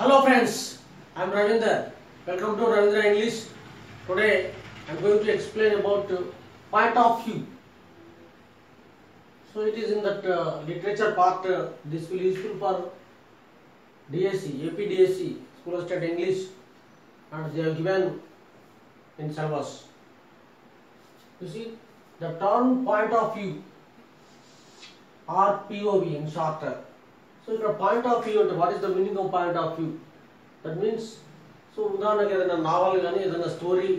Hello friends, I am Ravinder. Welcome to Ravindra English. Today I am going to explain about uh, point of view. So it is in that uh, literature part. Uh, this will useful for DSC, AP DSC, School of State English, and they are given in syllabus. You see, the term point of view or POV in short. So ఇక్కడ point of view అంటే what is the meaning of point of view that means so ఉదాహరణకు ఏదైనా novel కానీ ఏదైనా story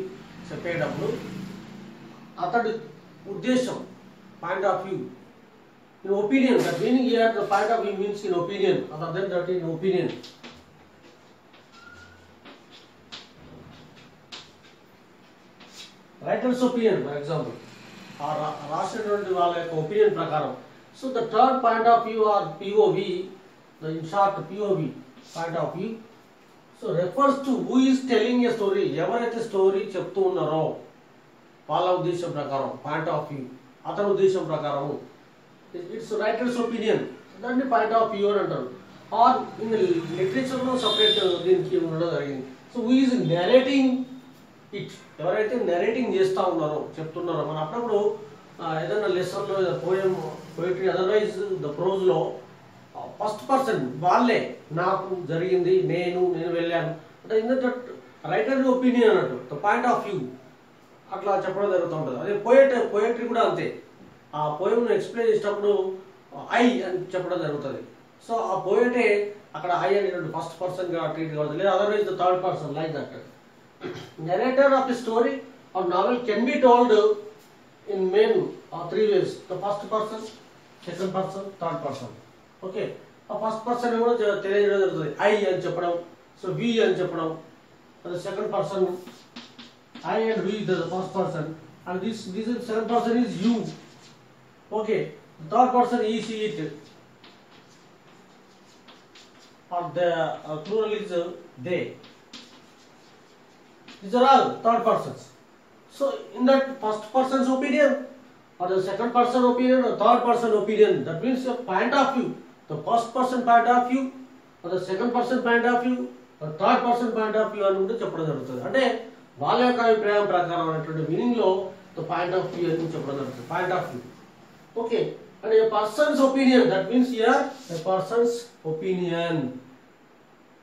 చెప్పేటప్పుడు అతడి ఉద్దేశం point of view in opinion that meaning here the point of view means in opinion other than that in opinion writer's opinion for example ఆ రా- రాసినటువంటి వాళ్ళ యొక్క ఒపీనియన్ ప్రకారం. So the third point of view or POV, the in short POV point of view, so refers to who is telling a story ఎవరైతే story చెప్తూ ఉన్నారో వాళ్ళ ఉద్దేశం ప్రకారం పాయింట్ ఆఫ్ వ్యూ అతని ఉద్దేశం ప్రకారం. ఇట్స్ రైటర్స్ ఒపీనియన్ దాన్ని పాయింట్ ఆఫ్ వ్యూ అని అంటారు. ఆర్ ఇన్ లిటరేచర్లో సపరేట్ దీనికి ఉండడం జరిగింది. So who is narrating it ఎవరైతే నెరేటింగ్ చేస్తూ ఉన్నారో చెప్తున్నారో మన అప్పుడప్పుడు ఏదైనా లెసన్లో పోయం పోయిటరీ అదర్వైజ్ ద ప్రోజ్లో ఫస్ట్ పర్సన్ వాళ్ళే నాకు జరిగింది నేను నేను వెళ్ళాను. అంటే ఇన్ దట్ రైటర్ ఒపీనియన్ అన్నట్టు ద పాయింట్ ఆఫ్ వ్యూ అట్లా చెప్పడం జరుగుతూ ఉంటుంది. అదే పోయట్ పోయట్రీ కూడా అంతే. ఆ పోయంను ఎక్స్ప్లెయిన్ చేసేటప్పుడు ఐ అని చెప్పడం జరుగుతుంది. సో ఆ పోయటే అక్కడ ఐ అనేటువంటి ఫస్ట్ పర్సన్గా ట్రీట్ కావద్దు లేదా otherwise the third person like that narrator of the story of novel can be told in main or three ways. The first person second person third person. Okay ఆ first person కూడా తె- తెలియజేయడం జరుగుతుంది I అని చెప్పడం so we అని చెప్పడం second person I and we the first person and this this second person is you okay third person he she it are the plural is they These are all third persons. So in that first person's opinion or the second person opinion or third person opinion, that means a point of view. The first person point of view or the second person point of view or third person point of view అని కూడా చెప్పడం జరుగుతుంది అంటే వాళ్ళ యొక్క అభిప్రాయం ప్రకారం అనేటువంటి మీనింగ్ లో ద పాయింట్ ఆఫ్ వ్యూ అని చెప్పడం జరుగుతుంది point of view okay and a person's opinion that means year a person's opinion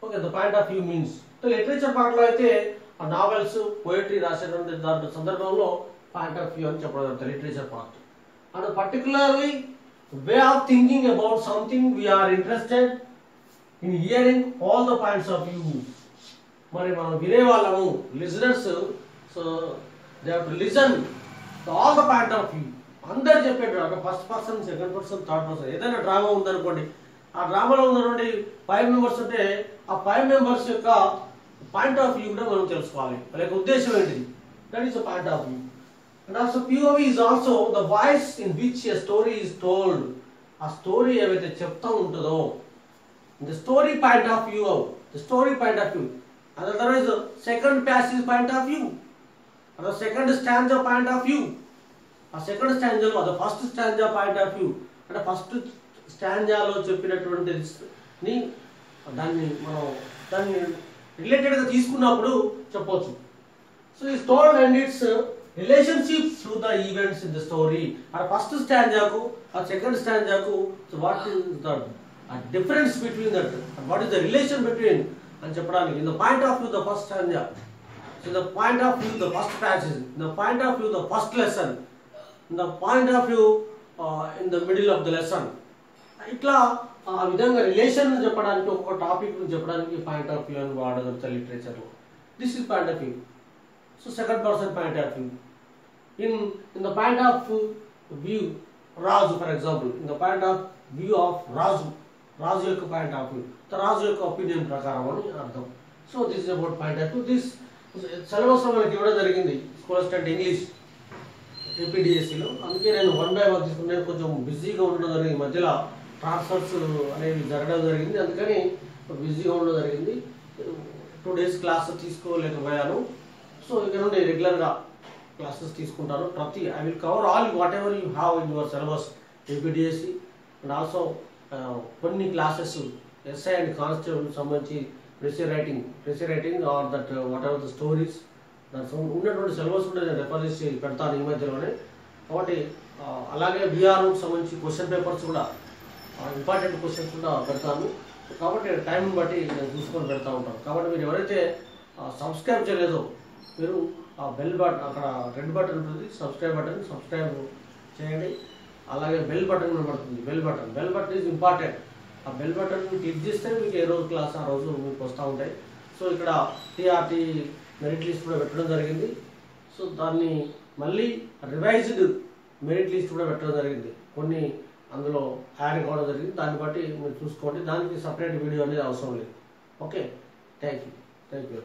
okay the point of view means literature పార్ట్లో అయితే ఆ నావెల్స్ పోయిటరీ రాసేటువంటి దాంట్లో సందర్భంలో పాయింట్ ఆఫ్ వ్యూ అని చెప్పడం జరుగుతుంది literature part and particularly way of thinking about something we are interested in hearing all the points of view మరి మనం వినే వాళ్ళము listeners so they have to all the point of view అందరు చెప్పేటప్పుడు first person second person third person ఏదైనా drama ఉందనుకోండి ఆ డ్రామాలో ఉన్నటువంటి ఫైవ్ మెంబర్స్ ఉంటే ఆ ఫైవ్ మెంబర్స్ యొక్క పాయింట్ ఆఫ్ వ్యూ కూడా మనం తెలుసుకోవాలి. వాళ్ళ యొక్క ఉద్దేశం ఏంటిది? That is the point of view and also POV is also the voice in which a story is told ఆ స్టోరీ ఏవైతే చెప్తా ఉంటుందో the story point of view of story point of view view. And second the second point of view అదో second stand of point of view ఆ second స్టాంజాలో అది first stanza point of view అంటే first స్టాంజాలో చెప్పినటువంటి దాన్ని మనం దాన్ని రిలేటెడ్గా తీసుకున్నప్పుడు చెప్పొచ్చు. సో ఈ story and it's relationship through the events in the story ఆ ఫస్ట్ స్టాంజాకు ఆ సెకండ్ స్టాంజాకు సో వాట్ ఇస్ దట్ ఆ difference between that what is the relation between అని చెప్పడానికి in the point of view the first stanza in the point of view the first passage in the point of view the first lesson in the point of view in the middle of the lesson ఇట్లా ఆ విధంగా relation చెప్పడానికి ఒక్కొక్క topic చెప్పడానికి point of view అని వాడగలుగుతారు లిటరేచర్లో this is point of view so second person point of view in in the point of view Raju for example in the point of view of Raju Raju యొక్క point of view రాజు యొక్క opinion ప్రకారం అని అర్థం. So this is about point of view this syllabus మనకి ఇవ్వడం జరిగింది. School study English ఏపీడిఎస్సిలో అందుకే నేను వన్ బై వన్ తీసుకున్నాను కొంచెం బిజీగా ఉండడం జరిగింది మధ్యలో. ట్రాన్స్ఫర్స్ అనేవి జరగడం జరిగింది. అందుకని బిజీగా ఉండడం జరిగింది. టూ డేస్ క్లాస్ తీసుకోలేకపోయాను. సో ఇక నుండి రెగ్యులర్గా క్లాసెస్ తీసుకుంటాను. ప్రతి I will cover all what you have in your syllabus APDSC and also కొన్ని క్లాసెస్ ఎస్ఐ అండ్ కానిస్టేబుల్ సంబంధించి precis writing precis writing or that what the stories దాని ఉన్నటువంటి సిలబస్ కూడా నేను రెఫర్ చేసి పెడతాను ఈ మధ్యలోనే. కాబట్టి అలాగే బీఆర్ఓకి సంబంధించి క్వశ్చన్ పేపర్స్ కూడా ఇంపార్టెంట్ క్వశ్చన్స్ కూడా పెడతాను. కాబట్టి టైం బట్టి నేను చూసుకొని పెడతా ఉంటాను. కాబట్టి మీరు ఎవరైతే సబ్స్క్రైబ్ చేయలేదో మీరు ఆ బెల్ బటన్ అక్కడ రెడ్ బటన్ ఉంటుంది. సబ్స్క్రైబ్ బటన్ సబ్స్క్రైబ్ చేయండి. అలాగే బెల్ బటన్ కనబడుతుంది bell button bell button is important ఆ బెల్ బటన్ క్లిక్ చేస్తే మీకు ఏ రోజు క్లాస్ ఆ రోజు మీకు వస్తూ ఉంటాయి. సో ఇక్కడ టీఆర్టీ మెరిట్ లిస్ట్ కూడా పెట్టడం జరిగింది. సో దాన్ని మళ్ళీ రివైజ్డ్ మెరిట్ లిస్ట్ కూడా పెట్టడం జరిగింది. కొన్ని అందులో యాడ్ కావడం జరిగింది. దాన్ని బట్టి మీరు చూసుకోండి. దానికి సపరేట్ వీడియో అనేది అవసరం లేదు. Okay thank you thank you